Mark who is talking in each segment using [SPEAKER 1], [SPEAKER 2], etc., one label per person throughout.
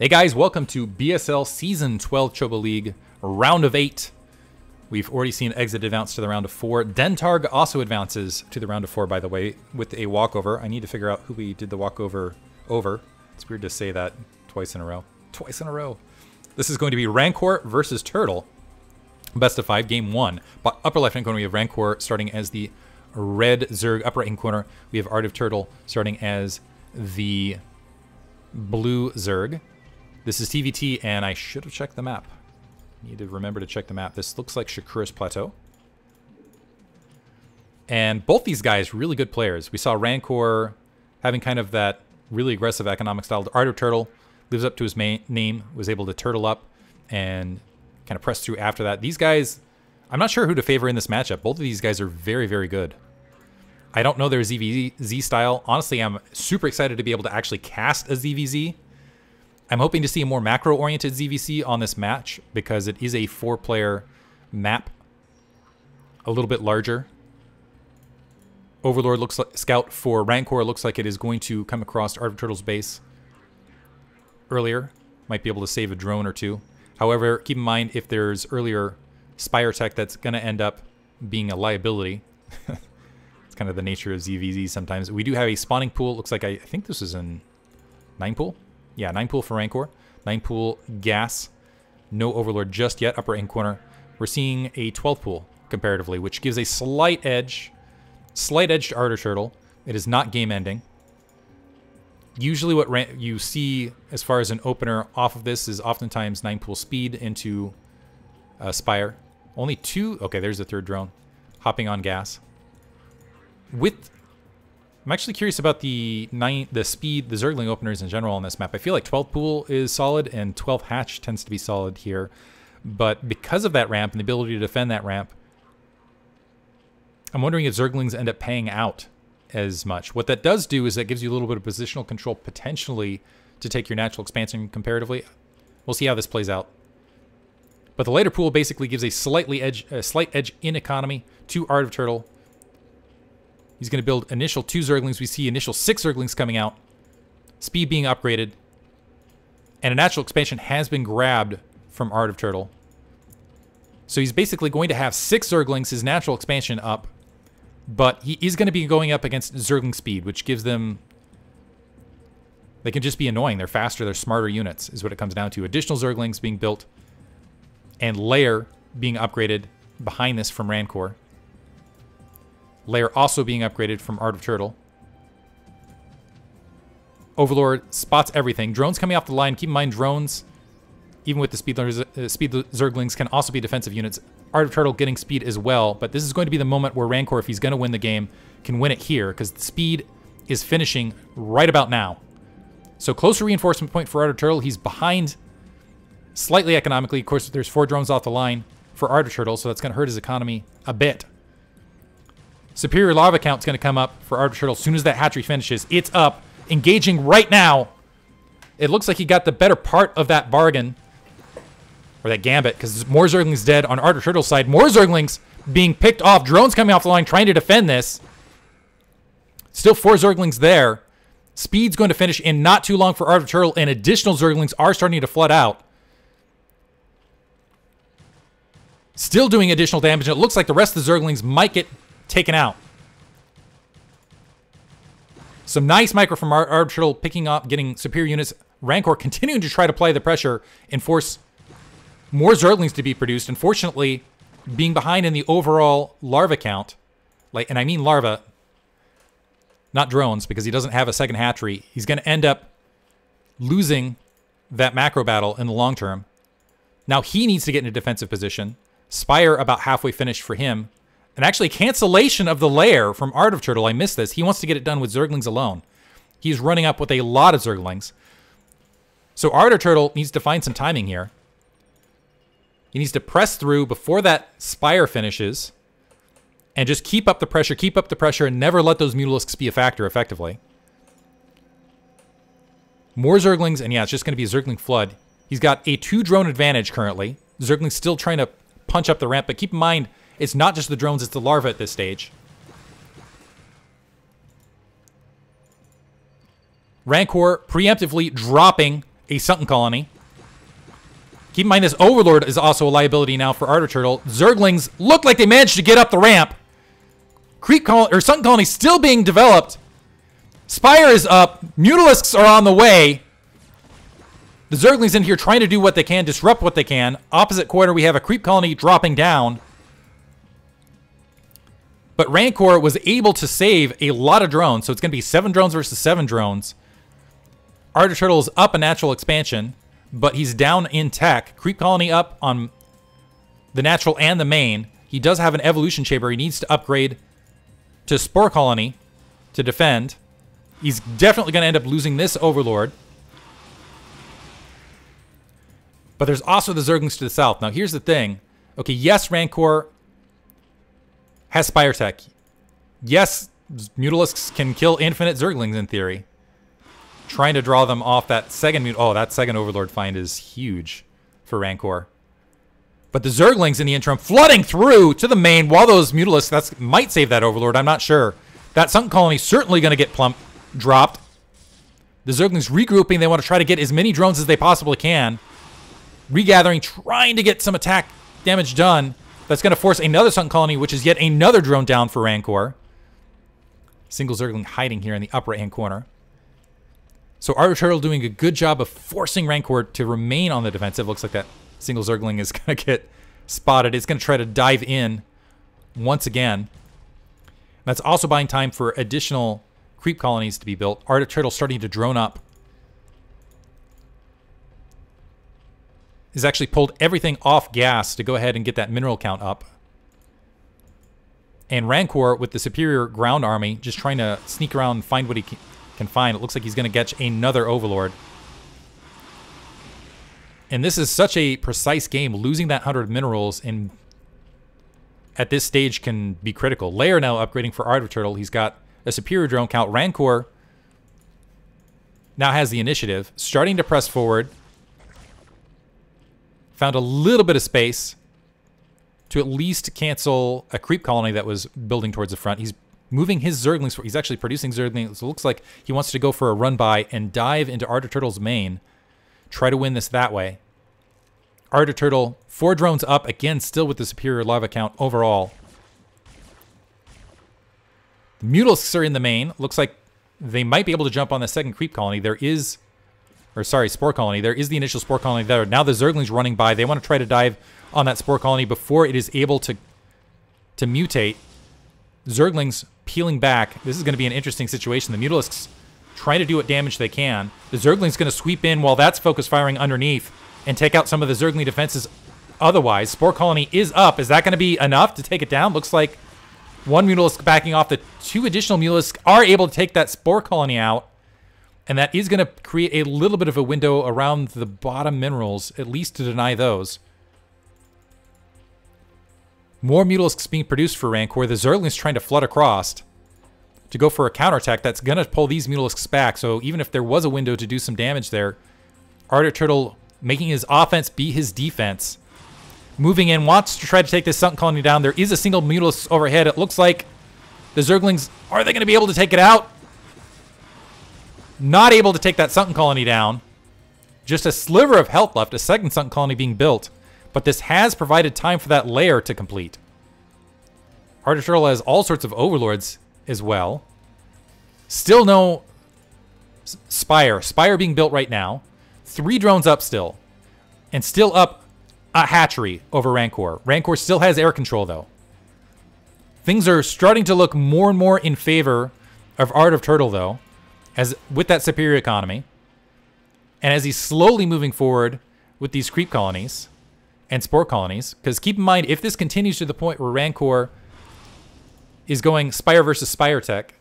[SPEAKER 1] Hey guys, welcome to BSL Season 12 Chobo League, round of eight. We've already seen exit advance to the round of four. Dentarg also advances to the round of four, by the way, with a walkover. I need to figure out who we did the walkover over. It's weird to say that twice in a row. Twice in a row. This is going to be Rancor versus Turtle. Best of five, game one. But upper left hand corner, we have Rancor starting as the red Zerg. Upper right hand corner, we have Art of Turtle starting as the blue Zerg. This is TVT, and I should have checked the map. Need to remember to check the map. This looks like Shakuras Plateau. And both these guys, really good players. We saw Rancor having kind of that really aggressive economic style. Art of Turtle lives up to his name, was able to turtle up and kind of press through after that. These guys, I'm not sure who to favor in this matchup. Both of these guys are very, very good. I don't know their ZVZ style. Honestly, I'm super excited to be able to actually cast a ZVZ I'm hoping to see a more macro-oriented ZVZ on this match because it is a four-player map, a little bit larger. Overlord looks like Scout for Rancor looks like it is going to come across Art of Turtle's base earlier. Might be able to save a drone or two. However, keep in mind if there's earlier Spire tech that's going to end up being a liability. it's kind of the nature of ZVZ sometimes. We do have a spawning pool. Looks like I, I think this is in nine pool. Yeah, 9 pool for Rancor. 9 pool gas. No Overlord just yet, upper end corner. We're seeing a 12 pool comparatively, which gives a slight edge. Slight edge to Art Turtle. It is not game ending. Usually what you see as far as an opener off of this is oftentimes 9 pool speed into uh, Spire. Only two... Okay, there's the third drone. Hopping on gas. With I'm actually curious about the nine, the speed, the Zergling openers in general on this map. I feel like 12 pool is solid and 12 hatch tends to be solid here. But because of that ramp and the ability to defend that ramp, I'm wondering if Zerglings end up paying out as much. What that does do is that gives you a little bit of positional control potentially to take your natural expansion comparatively. We'll see how this plays out. But the later pool basically gives a slightly edge, a slight edge in economy to Art of Turtle He's going to build initial two Zerglings. We see initial six Zerglings coming out. Speed being upgraded. And a natural expansion has been grabbed from Art of Turtle. So he's basically going to have six Zerglings, his natural expansion up. But he is going to be going up against Zergling speed, which gives them... They can just be annoying. They're faster, they're smarter units, is what it comes down to. Additional Zerglings being built. And Lair being upgraded behind this from Rancor. Lair also being upgraded from Art of Turtle. Overlord spots everything. Drones coming off the line. Keep in mind, drones, even with the speed, uh, speed Zerglings, can also be defensive units. Art of Turtle getting speed as well, but this is going to be the moment where Rancor, if he's going to win the game, can win it here, because the speed is finishing right about now. So closer reinforcement point for Art of Turtle. He's behind slightly economically. Of course, there's four drones off the line for Art of Turtle, so that's going to hurt his economy a bit. Superior Larva Count's going to come up for Art Turtle as soon as that hatchery finishes. It's up, engaging right now. It looks like he got the better part of that bargain, or that gambit, because more Zerglings dead on Art Turtle's side. More Zerglings being picked off. Drones coming off the line trying to defend this. Still four Zerglings there. Speed's going to finish in not too long for Art Turtle, and additional Zerglings are starting to flood out. Still doing additional damage. It looks like the rest of the Zerglings might get taken out. Some nice micro from Turtle picking up, getting superior units. Rancor continuing to try to play the pressure and force more Zerglings to be produced. Unfortunately, being behind in the overall larva count, like, and I mean larva, not drones, because he doesn't have a second hatchery, he's going to end up losing that macro battle in the long term. Now he needs to get in a defensive position. Spire about halfway finished for him. And actually, cancellation of the lair from Art of Turtle. I missed this. He wants to get it done with Zerglings alone. He's running up with a lot of Zerglings. So Art of Turtle needs to find some timing here. He needs to press through before that Spire finishes. And just keep up the pressure, keep up the pressure, and never let those Mutalisks be a factor effectively. More Zerglings, and yeah, it's just going to be a Zergling Flood. He's got a two-drone advantage currently. Zergling's still trying to punch up the ramp, but keep in mind, it's not just the drones, it's the larva at this stage. Rancor preemptively dropping a sunken colony. Keep in mind this Overlord is also a liability now for Art of Turtle. Zerglings look like they managed to get up the ramp. Creep colony or sunken colony still being developed. Spire is up. Mutalisks are on the way. The Zerglings in here trying to do what they can, disrupt what they can. Opposite corner, we have a creep colony dropping down. But Rancor was able to save a lot of drones, so it's going to be seven drones versus seven drones. Art of Turtle is up a natural expansion, but he's down in tech. Creep Colony up on the natural and the main. He does have an evolution chamber. He needs to upgrade to Spore Colony to defend. He's definitely going to end up losing this Overlord. But there's also the Zerglings to the south. Now, here's the thing. Okay, yes, Rancor has Spire Tech. Yes, Mutalisks can kill infinite Zerglings in theory. Trying to draw them off that second mut- Oh, that second Overlord find is huge for Rancor. But the Zerglings in the interim flooding through to the main while those Mutalisks that's might save that Overlord. I'm not sure. That Sunken Colony certainly going to get plump dropped. The Zerglings regrouping. They want to try to get as many drones as they possibly can. Regathering, trying to get some attack damage done. That's going to force another Sunken Colony, which is yet another drone down for Rancor. Single Zergling hiding here in the upper right-hand corner. So Art of Turtle doing a good job of forcing Rancor to remain on the defensive. Looks like that single Zergling is going to get spotted. It's going to try to dive in once again. That's also buying time for additional creep colonies to be built. Art of Turtle starting to drone up. He's actually pulled everything off gas to go ahead and get that mineral count up. And Rancor with the superior ground army just trying to sneak around and find what he can find. It looks like he's going to get another Overlord. And this is such a precise game. Losing that 100 minerals in at this stage can be critical. Lair now upgrading for Art of Turtle. He's got a superior drone count. Rancor now has the initiative. Starting to press forward. Found a little bit of space to at least cancel a creep colony that was building towards the front. He's moving his Zerglings. He's actually producing Zerglings. It looks like he wants to go for a run by and dive into Art of Turtle's main. Try to win this that way. Art of Turtle, four drones up, again, still with the superior larva count overall. The Mutalisks are in the main. Looks like they might be able to jump on the second creep colony. There is, or sorry, spore colony. There is the initial spore colony there. Now the Zerglings running by. They want to try to dive on that spore colony before it is able to to mutate. Zerglings peeling back. This is going to be an interesting situation. The Mutalisks trying to do what damage they can. The Zergling's going to sweep in while that's focus firing underneath and take out some of the Zergling defenses otherwise. Spore Colony is up. Is that going to be enough to take it down? Looks like one Mutalisk backing off. The two additional Mutalisks are able to take that Spore Colony out. And that is going to create a little bit of a window around the bottom minerals, at least to deny those. More Mutalisks being produced for Rancor. The Zergling's trying to flood across to go for a counterattack that's going to pull these Mutalisks back. So even if there was a window to do some damage there, Art of Turtle making his offense be his defense. Moving in, wants to try to take this Sunken Colony down. There is a single Mutalisk overhead. It looks like the Zerglings, are they going to be able to take it out? Not able to take that Sunken Colony down. Just a sliver of health left, a second Sunken Colony being built. But this has provided time for that lair to complete. Art of Turtle has all sorts of overlords as well. Still no Spire. Spire being built right now. Three drones up still. And still up a hatchery over Rancor. Rancor still has air control though. Things are starting to look more and more in favor of Art of Turtle though, as with that superior economy. And as he's slowly moving forward with these creep colonies, and spore colonies. Because keep in mind, if this continues to the point where Rancor is going Spire versus Spire tech,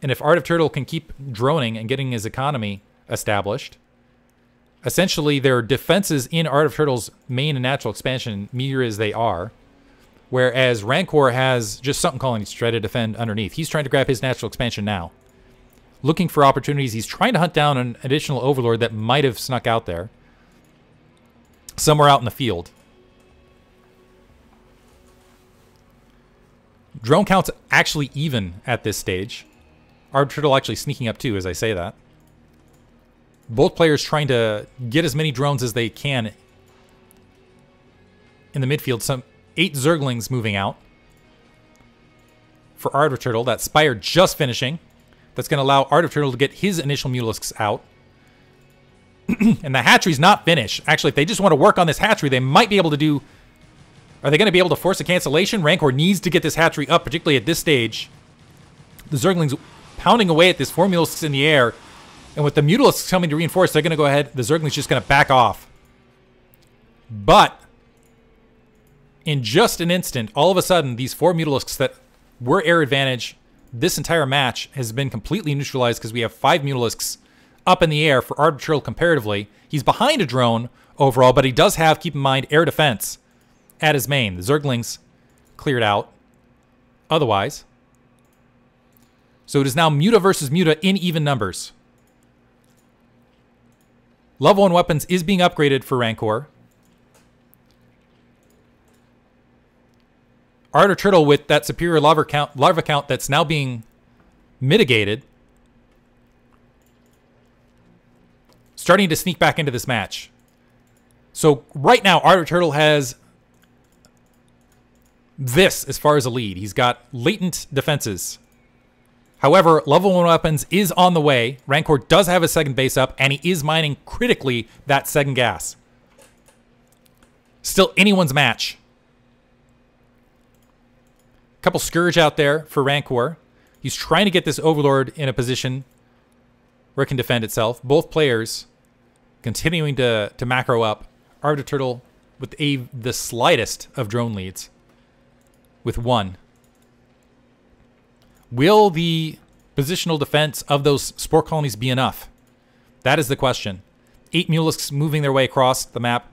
[SPEAKER 1] and if Art of Turtle can keep droning and getting his economy established, essentially their defenses in Art of Turtle's main and natural expansion, meteor as they are, whereas Rancor has just something calling to try to defend underneath. He's trying to grab his natural expansion now. Looking for opportunities. He's trying to hunt down an additional Overlord that might have snuck out there somewhere out in the field. Drone count's actually even at this stage. Art of Turtle actually sneaking up too as I say that. Both players trying to get as many drones as they can in the midfield. Some eight Zerglings moving out. For of Turtle, that Spire just finishing. That's going to allow Art of Turtle to get his initial Mutalisks out. and the hatchery's not finished. Actually, if they just want to work on this hatchery, they might be able to do... Are they going to be able to force a cancellation? Rancor needs to get this hatchery up, particularly at this stage. The Zerglings pounding away at this four Mutalisks in the air. And with the Mutalisks coming to reinforce, they're going to go ahead. The Zerglings just going to back off. But in just an instant, all of a sudden, these four Mutalisks that were air advantage this entire match has been completely neutralized because we have five Mutalisks up in the air for Art of Turtle comparatively. He's behind a drone overall, but he does have, keep in mind, air defense at his main. The Zerglings cleared out otherwise. So it is now Muta versus Muta in even numbers. Level 1 weapons is being upgraded for Rancor. Art Turtle with that superior larva count, larva count that's now being mitigated. Starting to sneak back into this match. So right now, Art Turtle has this as far as a lead. He's got latent defenses. However, level 1 weapons is on the way. Rancor does have a second base up, and he is mining critically that second gas. Still anyone's match. Couple Scourge out there for Rancor. He's trying to get this Overlord in a position where it can defend itself. Both players continuing to, to macro up. Art of Turtle with a the slightest of drone leads with one. Will the positional defense of those spore colonies be enough? That is the question. Eight Mutalisks moving their way across the map.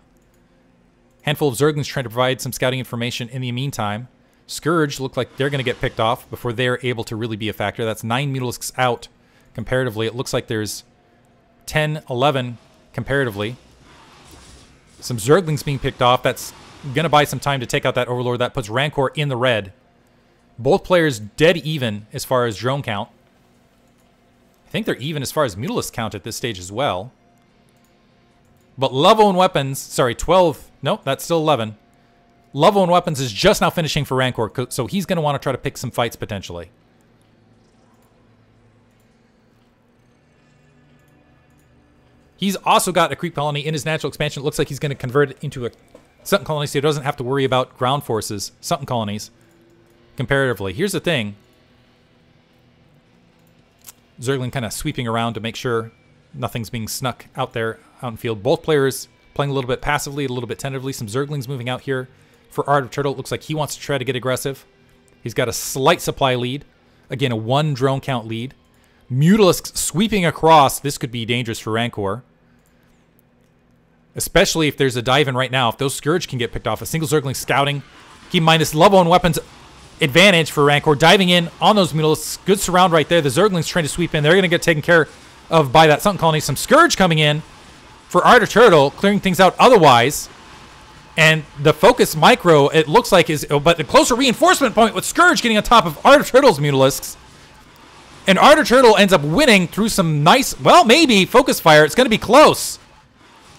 [SPEAKER 1] Handful of Zerglings trying to provide some scouting information in the meantime. Scourge look like they're going to get picked off before they're able to really be a factor. That's nine Mutalisks out comparatively. It looks like there's 10, 11 comparatively. Some Zerglings being picked off. That's going to buy some time to take out that Overlord. That puts Rancor in the red. Both players dead even as far as drone count. I think they're even as far as Mutalisk count at this stage as well. But level and weapons, sorry, 12. Nope, that's still 11. Level and weapons is just now finishing for Rancor, so he's going to want to try to pick some fights potentially. He's also got a creep colony in his natural expansion. It looks like he's going to convert it into a sunken colony so he doesn't have to worry about ground forces, sunken colonies, comparatively. Here's the thing. Zergling kind of sweeping around to make sure nothing's being snuck out there out in field. Both players playing a little bit passively, a little bit tentatively. Some Zerglings moving out here for Art of Turtle. It looks like he wants to try to get aggressive. He's got a slight supply lead. Again, a one drone count lead. Mutalisk sweeping across. This could be dangerous for Rancor. Especially if there's a dive in right now. If those Scourge can get picked off. A single Zergling scouting. Keep in mind this level one weapons advantage for Rancor. Diving in on those Mutalisks. Good surround right there. The Zerglings trying to sweep in. They're going to get taken care of by that Sunken Colony. Some Scourge coming in for Art of Turtle. Clearing things out otherwise. And the focus micro, it looks like is, oh, but the closer reinforcement point with Scourge getting on top of Art of Turtle's Mutalisks. And Art of Turtle ends up winning through some nice, well, maybe focus fire. It's going to be close.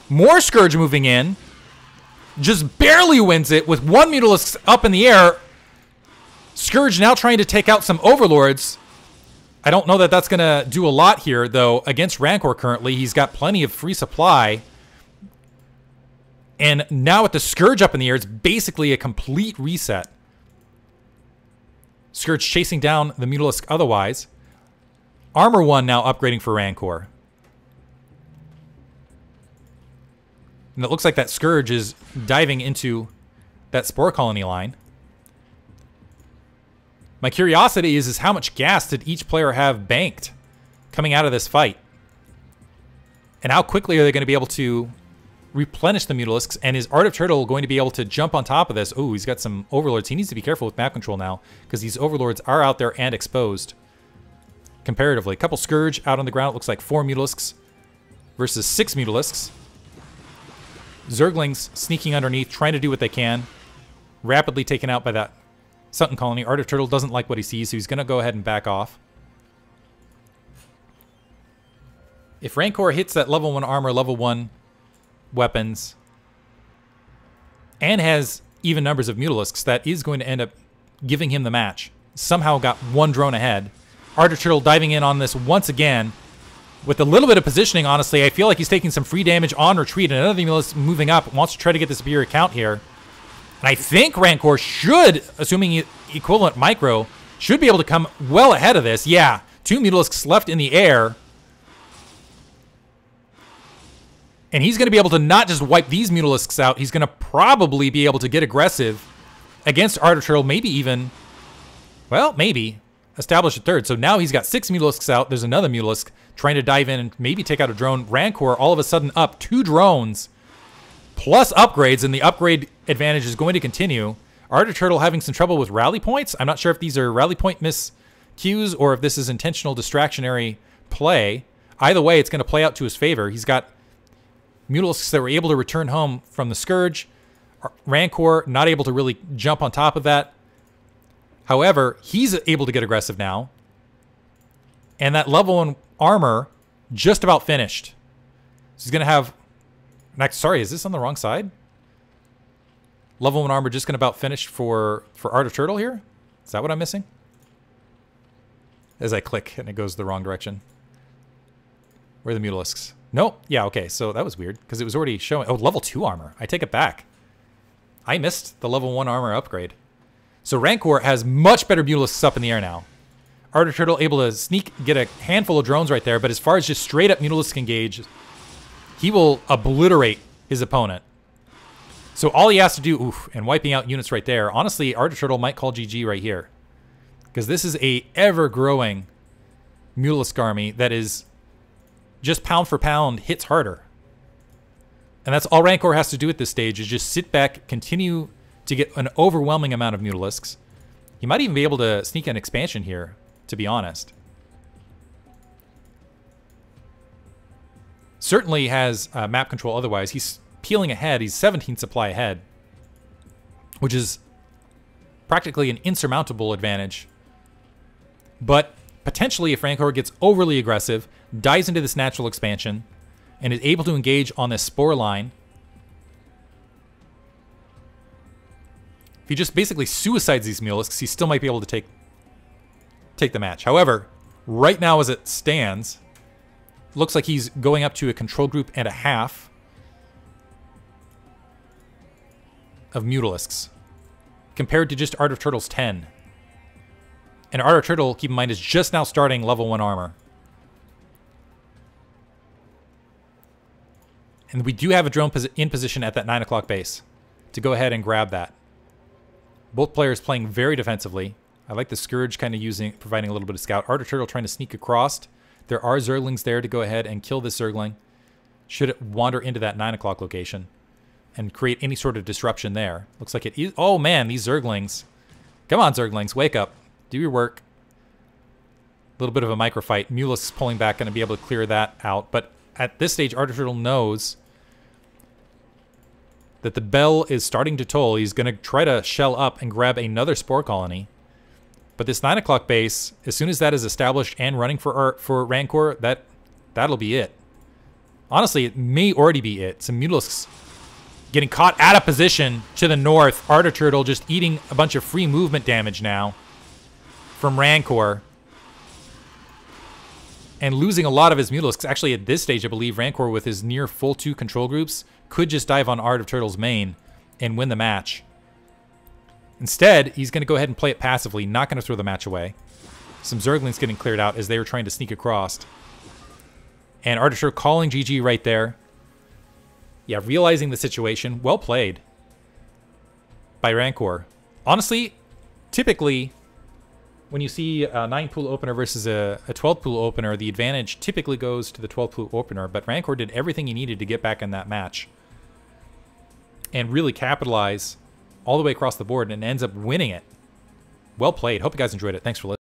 [SPEAKER 1] More Scourge moving in. Just barely wins it with one Mutalisk up in the air. Scourge now trying to take out some Overlords. I don't know that that's going to do a lot here, though, against Rancor currently. He's got plenty of free supply. And now with the Scourge up in the air, it's basically a complete reset. Scourge chasing down the Mutalisk otherwise. Armor 1 now upgrading for Rancor. And it looks like that Scourge is diving into that Spore Colony line. My curiosity is, is how much gas did each player have banked coming out of this fight? And how quickly are they going to be able to replenish the Mutalisks, and is Art of Turtle going to be able to jump on top of this? Oh, he's got some Overlords. He needs to be careful with map control now, because these Overlords are out there and exposed comparatively. A couple Scourge out on the ground. It looks like four Mutalisks versus six Mutalisks. Zerglings sneaking underneath, trying to do what they can. Rapidly taken out by that Sunken Colony. Art of Turtle doesn't like what he sees, so he's going to go ahead and back off. If Rancor hits that level 1 armor, level 1 weapons, and has even numbers of Mutalisks, that is going to end up giving him the match. Somehow got one drone ahead. Art of Turtle diving in on this once again. With a little bit of positioning, honestly, I feel like he's taking some free damage on retreat. And another Mutalisk moving up, wants to try to get the superior count here. And I think Rancor should, assuming equivalent micro, should be able to come well ahead of this. Yeah, two Mutalisks left in the air. And he's going to be able to not just wipe these Mutalisks out, he's going to probably be able to get aggressive against Art of Turtle, maybe even, well, maybe, establish a third. So now he's got six Mutalisks out. There's another Mutalisk trying to dive in and maybe take out a drone. Rancor all of a sudden up two drones plus upgrades, and the upgrade advantage is going to continue. Art of Turtle having some trouble with rally points. I'm not sure if these are rally point miss cues or if this is intentional distractionary play. Either way, it's going to play out to his favor. He's got Mutalisks that were able to return home from the Scourge. Rancor not able to really jump on top of that. However, he's able to get aggressive now. And that level 1 armor just about finished. So he's going to have... Next, sorry, is this on the wrong side? Level 1 armor just going to about finish for, for Art of Turtle here? Is that what I'm missing? As I click and it goes the wrong direction. Where are the Mutalisks? Nope. Yeah, okay. So that was weird because it was already showing. Oh, level 2 armor. I take it back. I missed the level 1 armor upgrade. So Rancor has much better Mutalisks up in the air now. Art of Turtle able to sneak, get a handful of drones right there, but as far as just straight up Mutalisk engage, he will obliterate his opponent. So all he has to do, oof, and wiping out units right there. Honestly, Art of Turtle might call GG right here. Because this is a ever-growing Mutalisk army that is just pound for pound hits harder. And that's all Rancor has to do at this stage is just sit back, continue to get an overwhelming amount of Mutalisks. He might even be able to sneak an expansion here, to be honest. Certainly has uh, map control otherwise. He's peeling ahead. He's 17 supply ahead, which is practically an insurmountable advantage. But potentially, if Rancor gets overly aggressive, dies into this natural expansion, and is able to engage on this spore line. If he just basically suicides these Mutalisks, he still might be able to take take the match. However, right now as it stands, looks like he's going up to a control group and a half of Mutalisks compared to just Art of Turtle's 10. And Art of Turtle, keep in mind, is just now starting level 1 armor. And we do have a drone in position at that 9 o'clock base to go ahead and grab that. Both players playing very defensively. I like the Scourge kind of using, providing a little bit of scout. Art of Turtle trying to sneak across. There are Zerglings there to go ahead and kill this Zergling. Should it wander into that 9 o'clock location and create any sort of disruption there. Looks like it is. Oh man, these Zerglings. Come on, Zerglings, wake up. Do your work. A little bit of a micro fight. Mulus pulling back, going to be able to clear that out. But at this stage, Turtle knows that the bell is starting to toll. He's going to try to shell up and grab another spore colony. But this 9 o'clock base, as soon as that is established and running for Ar for Rancor, that, that'll be it. Honestly, it may already be it. Some Mutalisks getting caught out of position to the north. Art of Turtle just eating a bunch of free movement damage now from Rancor and losing a lot of his Mutalisks. Actually, at this stage, I believe Rancor, with his near full two control groups, could just dive on Art of Turtle's main and win the match. Instead, he's going to go ahead and play it passively, not going to throw the match away. Some Zerglings getting cleared out as they were trying to sneak across. And Turtle calling GG right there. Yeah, realizing the situation. Well played by Rancor. Honestly, typically, when you see a 9 pool opener versus a, a 12 pool opener, the advantage typically goes to the 12 pool opener, but Rancor did everything he needed to get back in that match and really capitalize all the way across the board and ends up winning it. Well played. Hope you guys enjoyed it. Thanks for listening.